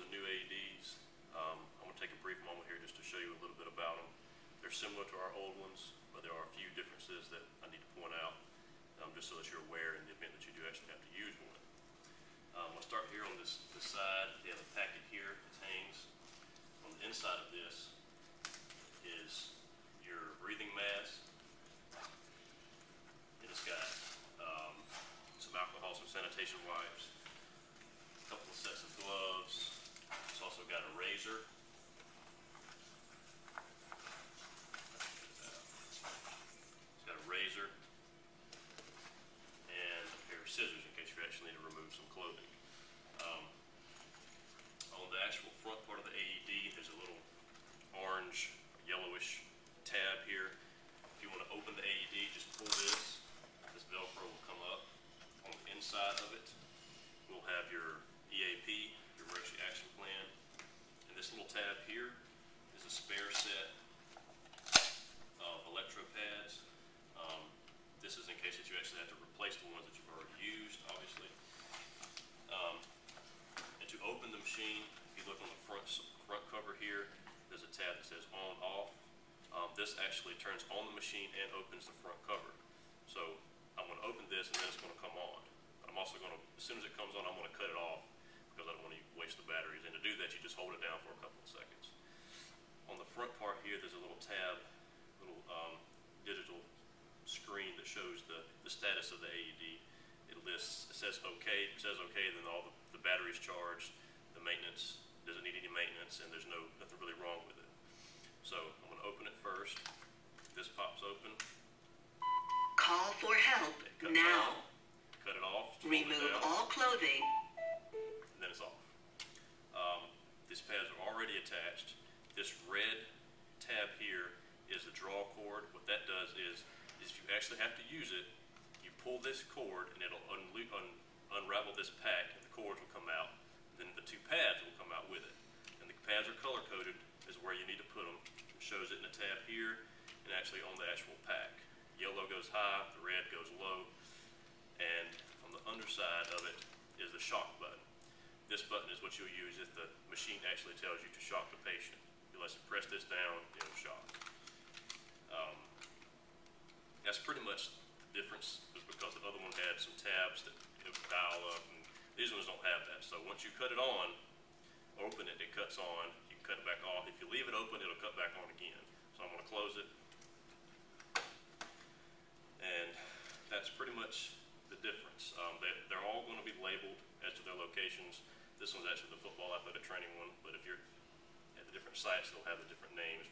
the new AEDs. Um, I'm going to take a brief moment here just to show you a little bit about them. They're similar to our old ones, but there are a few differences that I need to point out, um, just so that you're aware in the event that you do actually have to use one. Um, I'll start here on this, this side. They have a packet here, it. On the inside of this is your breathing mask. It has got um, some alcohol, some sanitation wipes, a couple of sets of gloves. It's also razor. It's got a razor and a pair of scissors in case you actually need to remove some clothing. Um, on the actual front part of the AED, there's a little orange, yellowish tab here. If you want to open the AED, just pull this. This Velcro will come up. On the inside of it, we'll have your EAP, your emergency action plan. And this little tab here is a spare set of electro pads. Um, this is in case that you actually have to replace the ones that you've already used, obviously. Um, and to open the machine, if you look on the front, front cover here, there's a tab that says on, off. Um, this actually turns on the machine and opens the front cover. So I'm gonna open this and then it's gonna come on. But I'm also gonna, as soon as it comes on, I'm gonna cut it off because I don't wanna waste the batteries. And to do that, you just hold it down for a couple of seconds. On the front part here, there's a little tab, little, um, digital screen that shows the, the status of the AED. It lists, it says okay, it says okay, then all the, the battery's charged, the maintenance, doesn't need any maintenance, and there's no, nothing really wrong with it. So I'm gonna open it first. This pops open, Call for help it now. cut it off, hold it Remove all clothing. and then it's off. Um, these pads are already attached. This red tab here is the draw cord. What that does is, is if you actually have to use it, you pull this cord and it'll unlo- un- unravel this pack and the cords will come out. Then the two pads will come out with it. And the pads are color coded is where you need to put them. It shows it in the tab here and actually on the actual pack. Yellow goes high, the red goes low, and on the underside of it is the shock button. This button is what you'll use if the machine actually tells you to shock the patient. You let it press this down, it'll shock. Um, that's pretty much the difference, is because the other one had some tabs that it would dial up, and these ones don't have that. So once you cut it on, open it, it cuts on, you can cut it back off. If you leave it open, it'll cut back on again. So I'm gonna close it. And that's pretty much the difference. Um, they, they're all gonna be labeled as to their locations. This one's actually the football athletic training one, but if you're at the different sites, they'll have the different names